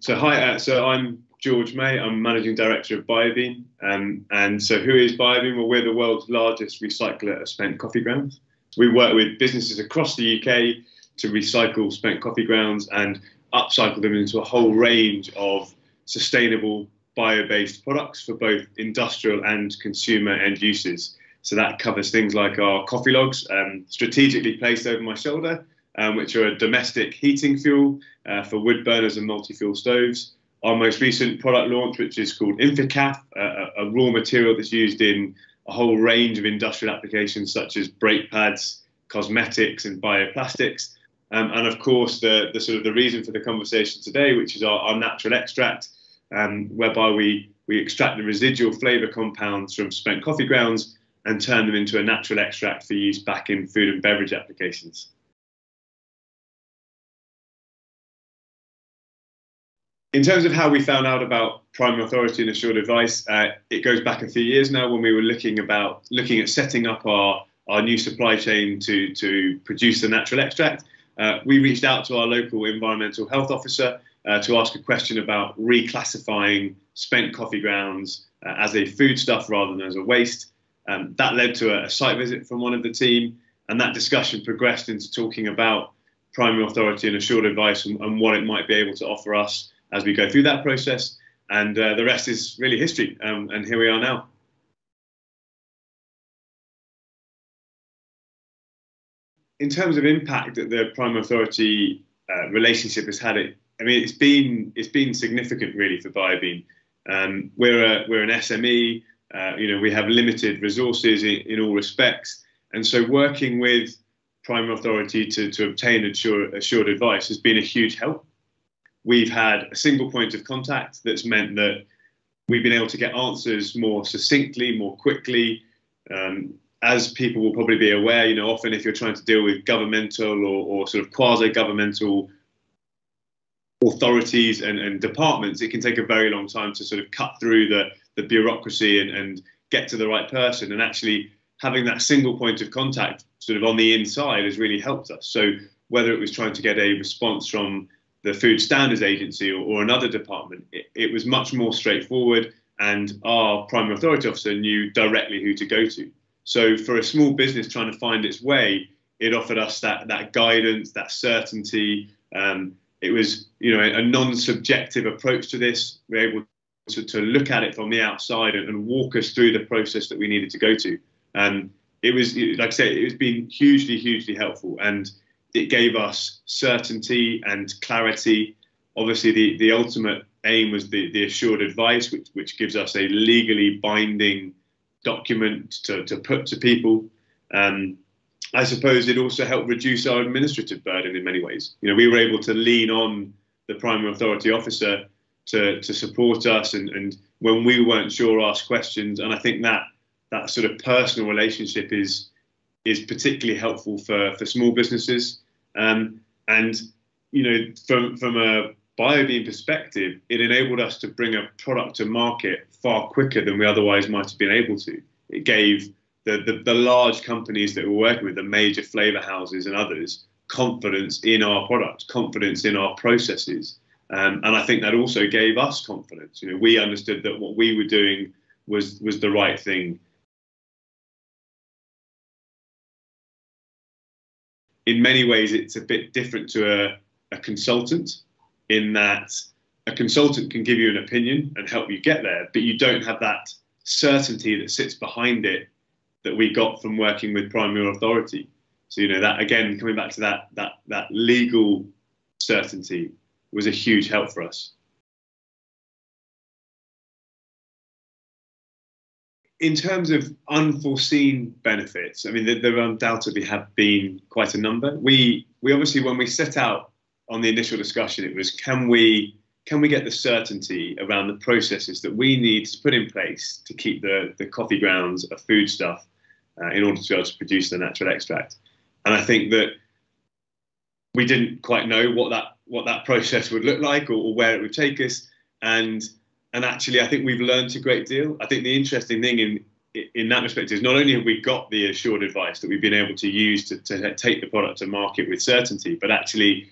So hi, uh, so I'm George May. I'm managing director of bio-bean. Um, and so who is bio-bean? Well, we're the world's largest recycler of spent coffee grounds. We work with businesses across the UK to recycle spent coffee grounds and upcycle them into a whole range of sustainable bio-based products for both industrial and consumer end uses. So that covers things like our coffee logs, um, strategically placed over my shoulder, um, which are a domestic heating fuel uh, for wood burners and multi-fuel stoves. Our most recent product launch, which is called Infinicaf, uh, a raw material that's used in a whole range of industrial applications such as brake pads, cosmetics, and bioplastics. Um, and of course, the, the sort of the reason for the conversation today, which is our, our natural extract, um, whereby we, we extract the residual flavour compounds from spent coffee grounds and turn them into a natural extract for use back in food and beverage applications. In terms of how we found out about primary authority and assured advice, uh, it goes back a few years now when we were looking about looking at setting up our, our new supply chain to, to produce the natural extract. Uh, we reached out to our local environmental health officer uh, to ask a question about reclassifying spent coffee grounds uh, as a foodstuff rather than as a waste. Um, that led to a, a, site visit from one of the team, and that discussion progressed into talking about primary authority and assured advice and, and what it might be able to offer us as we go through that process. And uh, the rest is really history, um, and here we are now. In terms of impact that the prime authority uh, relationship has had, it I mean, it's been it's been significant really for bio-bean. Um, we're a, we're an SME. Uh, you know, we have limited resources in, in, all respects, and so working with Prime Authority to, to obtain assured, assured advice has been a huge help. We've had a single point of contact that's meant that we've been able to get answers more succinctly, more quickly. Um, as people will probably be aware, you know, often if you're trying to deal with governmental or, or sort of quasi-governmental authorities and, and departments, it can take a very long time to sort of cut through the, the bureaucracy and, and get to the right person. And actually, having that single point of contact sort of on the inside has really helped us. So, whether it was trying to get a response from the Food Standards Agency or, or another department, it, it, was much more straightforward. And our primary authority officer knew directly who to go to. So, for a small business trying to find its way, it offered us that, that guidance, that certainty. Um, it was you know a, non-subjective approach to this. We are able to, to look at it from the outside and, and, walk us through the process that we needed to go to. And it was like I said, it's been hugely, hugely helpful, and it gave us certainty and clarity. Obviously, the the ultimate aim was the the assured advice, which which gives us a legally binding document to, to put to people. Um, I suppose it also helped reduce our administrative burden in many ways. You know, we were able to lean on the primary authority officer to, to support us and, and when we weren't sure, ask questions. And I think that that sort of personal relationship is is particularly helpful for, for small businesses. Um, and you know, from from a bio-bean perspective, it enabled us to bring a product to market far quicker than we otherwise might have been able to. It gave the, the, the large companies that we're working with, the major flavor houses and others, confidence in our product, confidence in our processes. Um, and I think that also gave us confidence. You know, we understood that what we were doing was was the right thing. In many ways, it's a bit different to a, a consultant in that a consultant can give you an opinion and help you get there, but you don't have that certainty that sits behind it that we got from working with primary authority. So you know that again, coming back to that that that legal certainty was a huge help for us. In terms of unforeseen benefits, I mean, there, there undoubtedly have been quite a number. We we obviously when we set out on the initial discussion, it was can we can we get the certainty around the processes that we need to put in place to keep the, the coffee grounds a foodstuff uh, in order to be able to produce the natural extract. And I think that we didn't quite know what that what that process would look like or, or where it would take us. And and actually, I think we've learned a great deal. I think the interesting thing in in that respect is not only have we got the assured advice that we've been able to use to, to take the product to market with certainty, but actually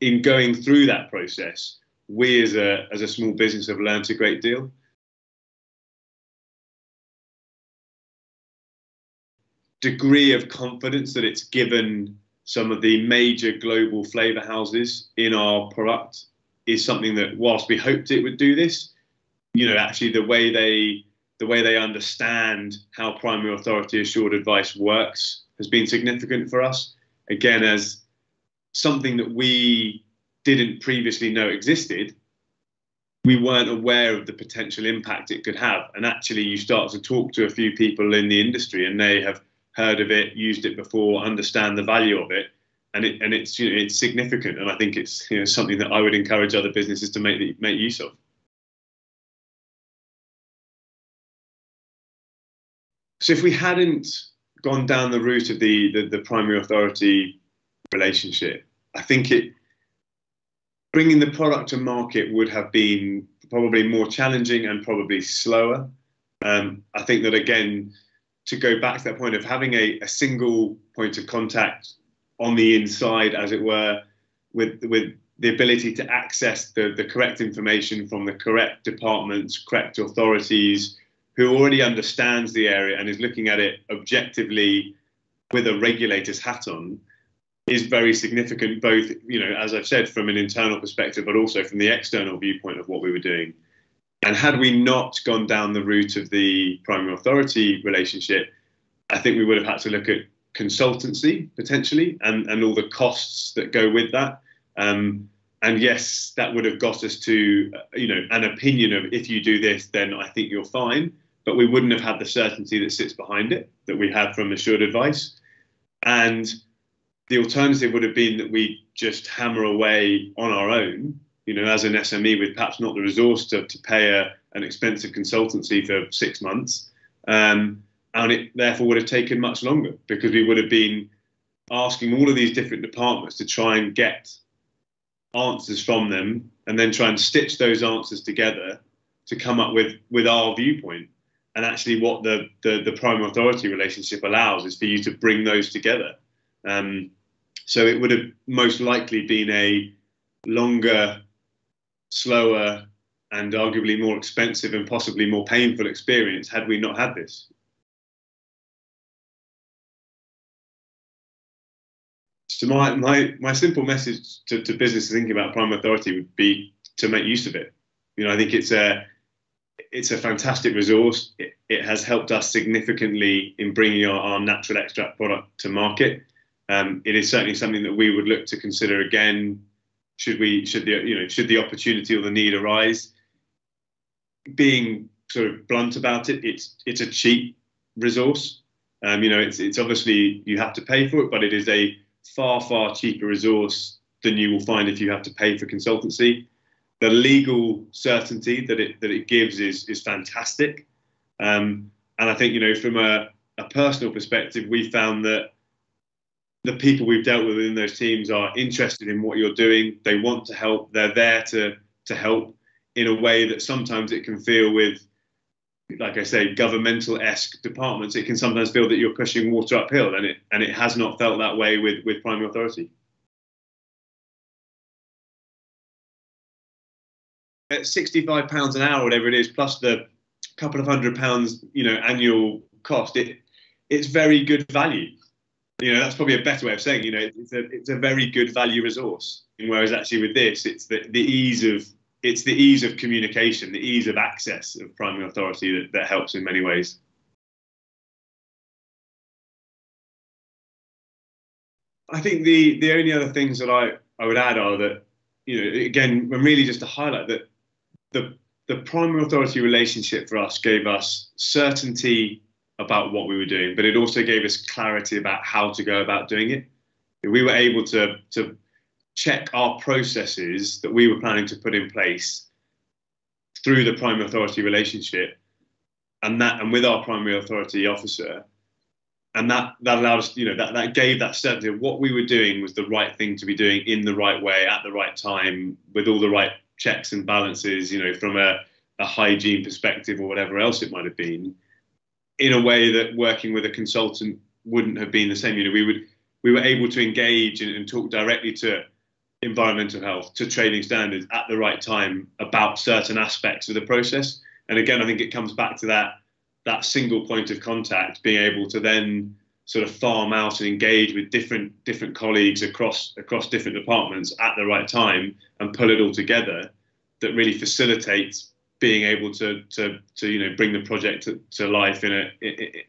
in going through that process, we as a as a small business have learned a great deal. Degree of confidence that it's given some of the major global flavor houses in our product is something that whilst we hoped it would do this, you know, actually the way they the way they understand how primary authority assured advice works has been significant for us. Again, as something that we didn't previously know existed, we weren't aware of the potential impact it could have. And actually, you start to talk to a few people in the industry, and they have heard of it, used it before, understand the value of it, and it and it's you know, it's significant. And I think it's you know something that I would encourage other businesses to make make use of. So if we hadn't gone down the route of the, the, the primary authority relationship, I think it bringing the product to market would have been probably more challenging and probably slower. Um, I think that again, to go back to that point of having a, a single point of contact on the inside, as it were, with with the ability to access the, the correct information from the correct departments, correct authorities, who already understands the area and is looking at it objectively with a regulator's hat on is very significant both you know as i've said from an internal perspective but also from the external viewpoint of what we were doing. And had we not gone down the route of the primary authority relationship i think we would have had to look at consultancy potentially and and all the costs that go with that. Um, and yes that would have got us to you know an opinion of if you do this then i think you're fine but we wouldn't have had the certainty that sits behind it that we had from assured advice. And the alternative would have been that we just hammer away on our own, you know, as an SME with perhaps not the resource to, to pay a, an expensive consultancy for six months. Um, and it therefore would have taken much longer because we would have been asking all of these different departments to try and get answers from them and then try and stitch those answers together to come up with with our viewpoint and actually what the, the, the primary authority relationship allows is for you to bring those together. Um, so it would have most likely been a longer, slower, and arguably more expensive and possibly more painful experience had we not had this. So my, my, my simple message to, to businesses thinking about prime authority would be to make use of it. You know, I think it's a it's a fantastic resource. It, it, has helped us significantly in bringing our, our natural extract product to market. Um, it is certainly something that we would look to consider again. Should we, should the, you know, should the opportunity or the need arise? Being sort of blunt about it, it's it's a cheap resource. Um, you know, it's it's obviously you have to pay for it, but it is a far far cheaper resource than you will find if you have to pay for consultancy the legal certainty that it that it gives is is fantastic. Um, and I think you know from a, a personal perspective, we found that the people we've dealt with in those teams are interested in what you're doing. They want to help. They're there to to help in a way that sometimes it can feel with, like I say, governmental esque departments. It can sometimes feel that you're pushing water uphill, and it and it has not felt that way with with primary authority. At 65 pounds an hour, whatever it is, plus the couple of hundred pounds, you know, annual cost, it it's very good value. You know, that's probably a better way of saying, you know, it's a it's a very good value resource. And whereas actually with this, it's the, the ease of it's the ease of communication, the ease of access of primary authority that, that helps in many ways. I think the the only other things that I, I would add are that, you know, again, really just to highlight that the the primary authority relationship for us gave us certainty about what we were doing, but it also gave us clarity about how to go about doing it. We were able to to check our processes that we were planning to put in place through the primary authority relationship and that and with our primary authority officer and that that allowed us you know that, that gave that certainty of what we were doing was the right thing to be doing in the right way at the right time with all the right checks and balances, you know, from a, a hygiene perspective or whatever else it might have been, in a way that working with a consultant wouldn't have been the same. You know, we would we were able to engage and, and talk directly to environmental health to trading standards at the right time about certain aspects of the process. And again, I think it comes back to that that single point of contact, being able to then sort of farm out and engage with different different colleagues across across different departments at the right time and pull it all together that really facilitates being able to to to you know bring the project to, to life in a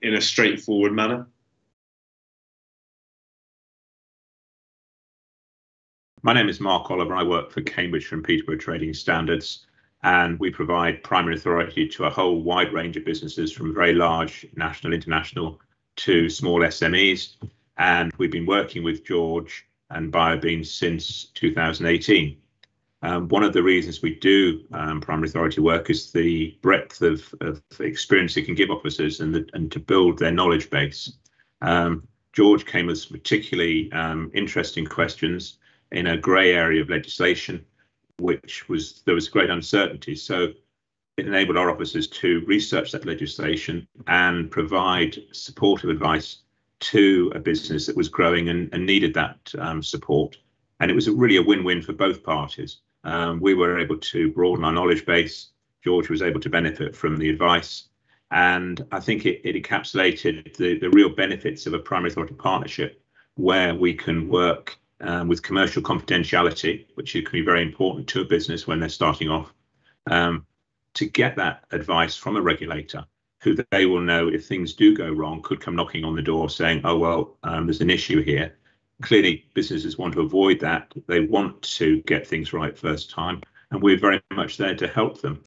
in a straightforward manner. My name is Mark Oliver. I work for Cambridge and Peterborough Trading Standards, and we provide primary authority to a whole wide range of businesses from very large national, international to small SMEs. And we've been working with George and bio-bean since 2018. Um, one of the reasons we do um, primary authority work is the breadth of, of experience it can give officers and, the, and to build their knowledge base. Um, George came with some particularly um, interesting questions in a grey area of legislation, which was there was great uncertainty. So enabled our officers to research that legislation and provide supportive advice to a business that was growing and, and needed that um, support. And it was really a win-win for both parties. Um, we were able to broaden our knowledge base. George was able to benefit from the advice. And I think it, it encapsulated the, the real benefits of a primary authority partnership where we can work um, with commercial confidentiality, which can be very important to a business when they're starting off, um, to get that advice from a regulator who they will know if things do go wrong could come knocking on the door saying, oh, well, um, there's an issue here. Clearly, businesses want to avoid that. They want to get things right first time, and we're very much there to help them.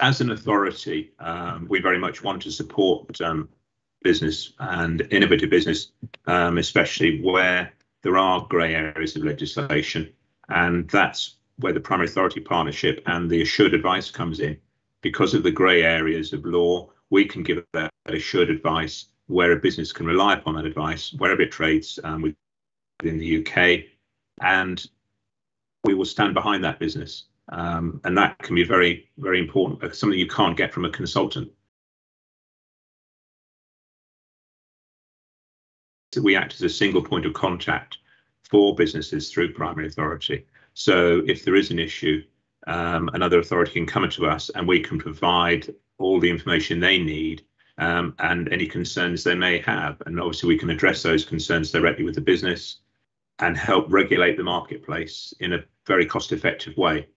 As an authority, um, we very much want to support um, business and innovative business, um, especially where there are grey areas of legislation. And that's where the primary authority partnership and the assured advice comes in. Because of the grey areas of law, we can give that assured advice where a business can rely upon that advice wherever it trades um, within the UK. And we will stand behind that business. Um, and that can be very, very important, something you can't get from a consultant. we act as a single point of contact for businesses through primary authority. So if there is an issue, um, another authority can come to us and we can provide all the information they need um, and any concerns they may have. And obviously, we can address those concerns directly with the business and help regulate the marketplace in a very cost effective way.